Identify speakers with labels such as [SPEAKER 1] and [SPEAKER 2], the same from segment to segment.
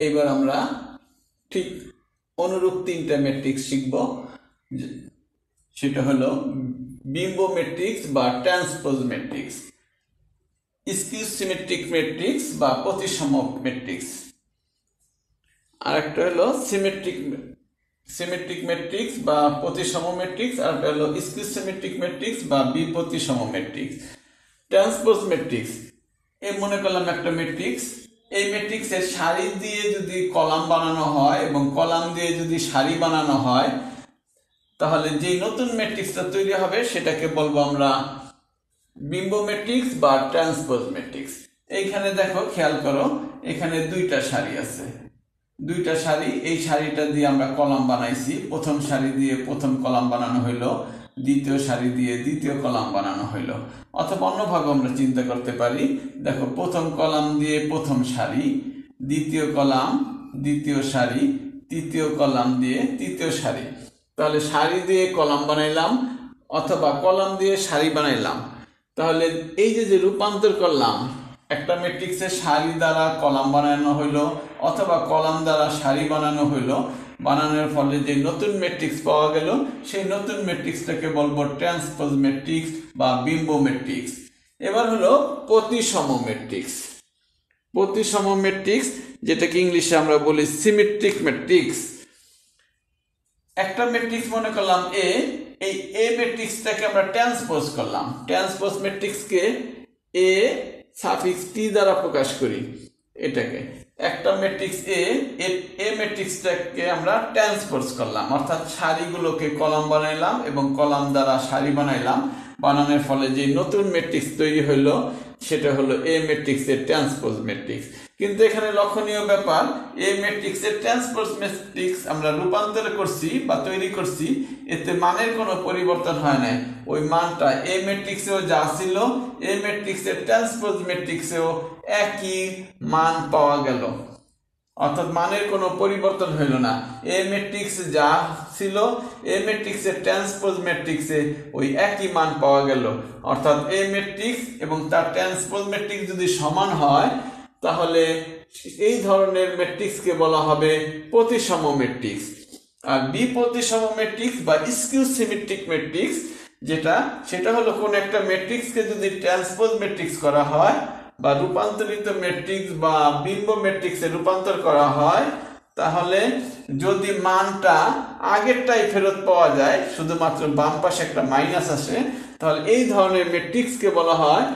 [SPEAKER 1] এবার আমরা ঠিক অনুরূপ তিনটা ম্যাট্রিক্স শিখব। সেটা হলো বিম্ব ম্যাট্রিক্স বা transpose matrix skew symmetric matrix বা প্রতিসম ম্যাট্রিক্স আর একটা হলো সিমেট্রিক সিমেট্রিক ম্যাট্রিক্স বা প্রতিসম ম্যাট্রিক্স আর একটা হলো স্কিউ সিমেট্রিক ম্যাট্রিক্স বা বিপ্রতিসম ম্যাট্রিক্স ট্রান্সপোজ ম্যাট্রিক্স এই মনে করলাম একটা ম্যাট্রিক্স এই ম্যাট্রিক্সের সারি দিয়ে যদি কলাম বানানো হয় এবং কলাম দিয়ে যদি সারি বানানো হয়, তাহলে যে নতুন ম্যাট্রিক্সটা তৈরি হবে, সেটাকে বলব আমরা বিম্ব ম্যাট্রিক্স বা ট্রান্সপোজ ম্যাট্রিক্স এইখানে দেখো, খেয়াল করো, এখানে দুইটা সারি আছে। দুইটা সারি, এই সারিটা দিয়ে আমরা কলাম বানাইছি। প্রথম সারি দিয়ে প্রথম কলাম বানানো হইল। দ্বিতীয় সারি দিয়ে দ্বিতীয় কলাম বানানো হইল। অথবা অন্যভাবে আমরা চিন্তা করতে পারি, দেখো, প্রথম কলাম দিয়ে প্রথম সারি, দ্বিতীয় কলাম, দ্বিতীয় সারি, তৃতীয় কলাম দিয়ে তৃতীয় সারি। তাহলে সারি দিয়ে কলাম বানাইলাম, অথবা কলাম দিয়ে সারি বানাইলাম। তাহলে এই যে যে রূপান্তর করলাম, একটা ম্যাট্রিক্সের সারি দ্বারা কলাম বানানো হইল, অথবা কলাম দ্বারা সারি বানানো হইল বানানোর ফলে যে নতুন ম্যাট্রিক্স পাওয়া গেল, সেই নতুন ম্যাট্রিক্সটাকে বলব ট্রান্সপোজ ম্যাট্রিক্স বা বিম্ব ম্যাট্রিক্স এবার হলো প্রতিসম ম্যাট্রিক্স প্রতিসম ম্যাট্রিক্স যেটাকে ইংলিশে আমরা বলি সিমেট্রিক ম্যাট্রিক্স একটা ম্যাট্রিক্স মনে করলাম এ এই এ ম্যাট্রিক্সটাকে আমরা ট্রান্সপোজ করলাম। ট্রান্সপোজ ম্যাট্রিক্সকে এ সাফিক্স টি দ্বারা প্রকাশ করি এটাকে। একটা ম্যাট্রিক্স এ এ ম্যাট্রিক্সটাকে আমরা ট্রান্সপোর্স করলাম। অর্থাৎ সারিগুলোকে কলাম বানাইলাম এবং কলাম দ্বারা সারি বানাইলাম। বানানোর ফলে যে নতুন ম্যাট্রিক্স তৈরি হইল সেটা হলো এ ম্যাট্রিক্সের ট্রান্সপোজ ম্যাট্রিক্স কিন্তু এখানে লক্ষণীয় ব্যাপার এ ম্যাট্রিক্সের ট্রান্সপোজ ম্যাট্রিক্স আমরা রূপান্তর করছি বা তৈরি করছি, এতে মানের কোনো পরিবর্তন হয় নাই। ওই মানটা এ ম্যাট্রিক্সেও যা ছিল এ ম্যাট্রিক্সের ট্রান্সপোজ ম্যাট্রিক্সেও একই মান পাওয়া গেল। অর্থাৎ মানের কোনো পরিবর্তন হইল না। এ ম্যাট্রিক্স যা ছিল, এ ম্যাট্রিক্সের ট্রান্সপোজ ম্যাট্রিক্সে ওই একই মান পাওয়া গেল। অর্থাৎ এ ম্যাট্রিক্স এবং তার ট্রান্সপোজ ম্যাট্রিক্স যদি সমান হয়, তাহলে এই ধরনের ম্যাট্রিক্সকে বলা হবে প্রতিসম ম্যাট্রিক্স আর বিপ্রতিসম ম্যাট্রিক্স বা স্কিউ সিমেট্রিক ম্যাট্রিক্স যেটা, সেটা হলো কোন একটা ম্যাট্রিক্সকে যদি ট্রান্সপোজ ম্যাট্রিক্স করা হয় বা রূপান্তরিত ম্যাট্রিক্স বা বিম্ব ম্যাট্রিক্সে রূপান্তর করা হয়, তাহলে যদি মানটা আগেরটাই ফেরত পাওয়া যায়, শুধুমাত্র বাম পাশে একটা মাইনাস আসে, তাহলে এই ধরনের ম্যাট্রিক্সকে বলা হয়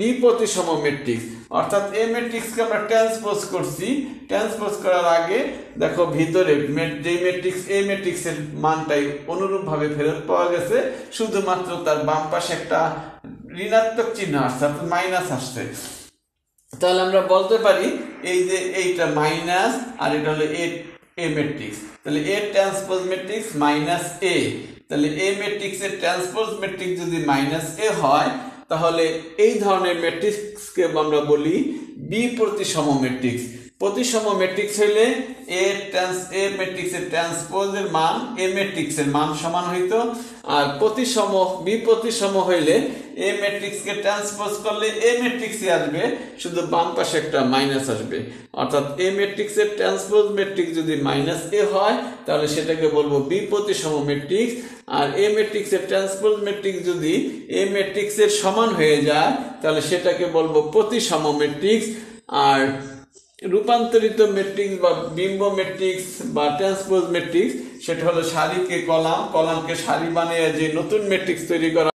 [SPEAKER 1] বিপ্রতিসম ম্যাট্রিক্স অর্থাৎ এ ম্যাট্রিক্সকে আমরা ট্রান্সপোজ করছি। ট্রান্সপোজ করার আগে দেখো ভিতরে যে ম্যাট্রিক্স এ ম্যাট্রিক্সের মানটাই অনুরূপভাবে ফেরত পাওয়া গেছে, শুধুমাত্র তার বাম পাশে একটা ঋণাত্মক চিহ্ন আসছে, অর্থাৎ মাইনাস আসছে। তাহলে আমরা বলতে পারি, এই যে এইটা মাইনাস আর এটা হলো এ এ ম্যাট্রিক্স তাহলে A transpose matrix minus A তাহলে এ ম্যাট্রিক্সের ট্রান্সপোজ ম্যাট্রিক্স যদি মাইনাস এ হয়, তাহলে এই ধরনের ম্যাট্রিক্সকে আমরা বলি বি প্রতিসম ম্যাট্রিক্স প্রতিসম ম্যাট্রিক্স হইলে এ ট্রান্স এ ম্যাট্রিক্সের ট্রান্সপোজের মান এ ম্যাট্রিক্সের মান সমান হইতো। আর প্রতিসম বি প্রতিসম হইলে এ ম্যাট্রিক্সকে ট্রান্সপোজ করলে এ ম্যাট্রিক্সই আসবে, শুধু বাম পাশে একটা মাইনাস আসবে। অর্থাৎ এ ম্যাট্রিক্সের ট্রান্সপোজ ম্যাট্রিক্স যদি মাইনাস এ হয়, তাহলে সেটাকে বলব বি প্রতিসম ম্যাট্রিক্স আর এ ম্যাট্রিক্সের ট্রান্সপোজ ম্যাট্রিক্স যদি এ ম্যাট্রিক্সের সমান হয়ে যায়, তাহলে সেটাকে বলব প্রতিসম ম্যাট্রিক্স আর রূপান্তরিত ম্যাট্রিক্স বা বিম্ব ম্যাট্রিক্স বা ট্রান্সপোজ মেট্রিক্স সেটা হলো সারিকে কলাম, কলামকে সারি বানিয়ে যে নতুন মেট্রিক্স তৈরি করা